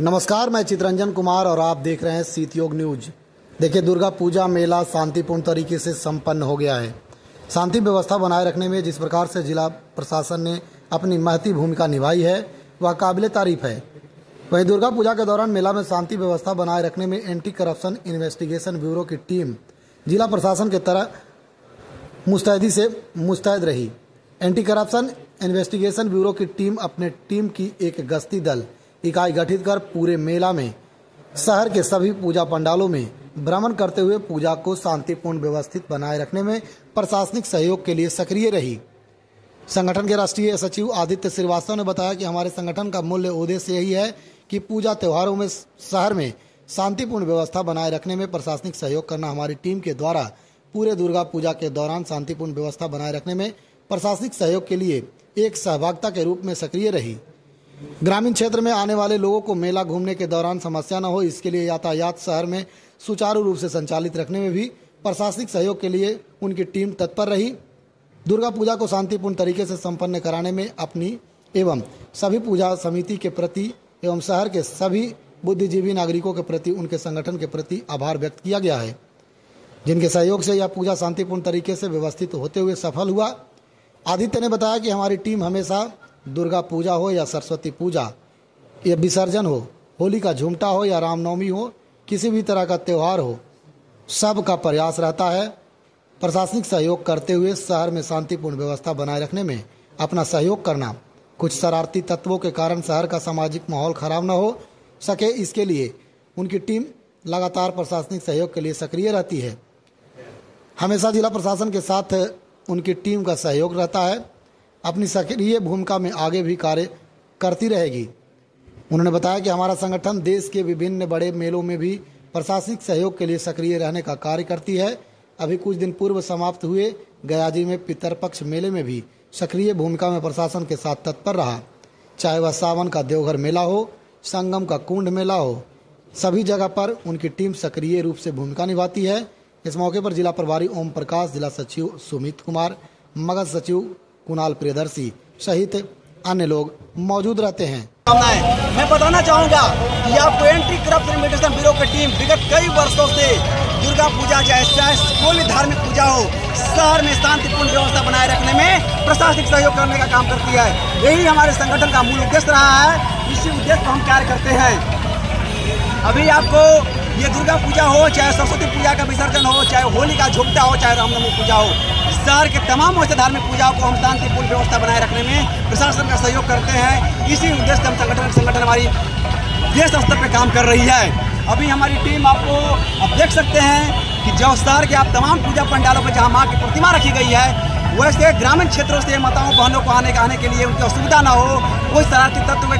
नमस्कार, मैं चितरंजन कुमार और आप देख रहे हैं सीतयोग न्यूज़। देखिए, दुर्गा पूजा मेला शांतिपूर्ण तरीके से संपन्न हो गया है। शांति व्यवस्था बनाए रखने में जिस प्रकार से जिला प्रशासन ने अपनी महती भूमिका निभाई है, वह काबिल तारीफ़ है। वहीं दुर्गा पूजा के दौरान मेला में शांति व्यवस्था बनाए रखने में एंटी करप्शन इन्वेस्टिगेशन ब्यूरो की टीम जिला प्रशासन के तरह मुस्तैदी से मुस्तैद रही। एंटी करप्शन इन्वेस्टिगेशन ब्यूरो की टीम अपने टीम की एक गश्ती दल इकाई गठित कर पूरे मेला में, शहर के सभी पूजा पंडालों में भ्रमण करते हुए पूजा को शांतिपूर्ण व्यवस्थित बनाए रखने में प्रशासनिक सहयोग के लिए सक्रिय रही। संगठन के राष्ट्रीय सचिव आदित्य श्रीवास्तव ने बताया कि हमारे संगठन का मूल्य उद्देश्य यही है कि पूजा त्योहारों में शहर में शांतिपूर्ण व्यवस्था बनाए रखने में प्रशासनिक सहयोग करना हमारी टीम के द्वारा पूरे दुर्गा पूजा के दौरान शांतिपूर्ण व्यवस्था बनाए रखने में प्रशासनिक सहयोग के लिए एक सहभागिता के रूप में सक्रिय रही। ग्रामीण क्षेत्र में आने वाले लोगों को मेला घूमने के दौरान समस्या न हो, इसके लिए यातायात शहर में सुचारू रूप से संचालित रखने में भी प्रशासनिक सहयोग के लिए उनकी टीम तत्पर रही। दुर्गा पूजा को शांतिपूर्ण तरीके से संपन्न कराने में अपनी एवं सभी पूजा समिति के प्रति एवं शहर के सभी बुद्धिजीवी नागरिकों के प्रति, उनके संगठन के प्रति आभार व्यक्त किया गया है। जिनके सहयोग से यह पूजा शांतिपूर्ण तरीके से व्यवस्थित होते हुए सफल हुआ। आदित्य ने बताया कि हमारी टीम हमेशा दुर्गा पूजा हो या सरस्वती पूजा, या विसर्जन हो, होली का झुमटा हो या रामनवमी हो, किसी भी तरह का त्यौहार हो, सब का प्रयास रहता है। प्रशासनिक सहयोग करते हुए शहर में शांतिपूर्ण व्यवस्था बनाए रखने में अपना सहयोग करना, कुछ शरारती तत्वों के कारण शहर का सामाजिक माहौल खराब न हो सके, इसके लिए उनकी टीम लगातार प्रशासनिक सहयोग के लिए सक्रिय रहती है। हमेशा जिला प्रशासन के साथ उनकी टीम का सहयोग रहता है। अपनी सक्रिय भूमिका में आगे भी कार्य करती रहेगी। उन्होंने बताया कि हमारा संगठन देश के विभिन्न बड़े मेलों में भी प्रशासनिक सहयोग के लिए सक्रिय रहने का कार्य करती है। अभी कुछ दिन पूर्व समाप्त हुए गयाजी में पितरपक्ष मेले में भी सक्रिय भूमिका में प्रशासन के साथ तत्पर रहा। चाहे वह सावन का देवघर मेला हो, संगम का कुंड मेला हो, सभी जगह पर उनकी टीम सक्रिय रूप से भूमिका निभाती है। इस मौके पर जिला प्रभारी ओम प्रकाश जिला सचिव सुमित कुमार, मगध सचिव कुणाल प्रियदर्शी सहित अन्य लोग मौजूद रहते हैं। मैं बताना चाहूँगा कि आपको एंटी करप्शन इन्वेस्टिगेशन ब्यूरो की टीम विगत कई वर्षों से दुर्गा पूजा चाहे कोई धार्मिक पूजा हो, शहर में शांतिपूर्ण व्यवस्था बनाए रखने में प्रशासनिक सहयोग करने का काम करती है। यही हमारे संगठन का मूल उद्देश्य रहा है। इसी उद्देश्य पर हम कार्य करते हैं। अभी आपको ये दुर्गा पूजा हो, चाहे सरस्वती पूजा का विसर्जन हो, चाहे होली का झुमटा हो, चाहे रामनवमी पूजा हो, शहर के तमाम ऐसे धार्मिक पूजाओं को हम शांतिपूर्ण व्यवस्था बनाए रखने में प्रशासन का सहयोग करते हैं। इसी उद्देश्य हम संगठन संगठन हमारी देश स्तर पर काम कर रही है। अभी हमारी टीम आपको अब देख सकते हैं कि जो शहर के आप तमाम पूजा पंडालों पर जहाँ माँ की प्रतिमा रखी गई है, वैसे ग्रामीण क्षेत्रों से माताओं बहनों को आने आने के लिए उनकी असुविधा ना हो, कोई शरारती तत्व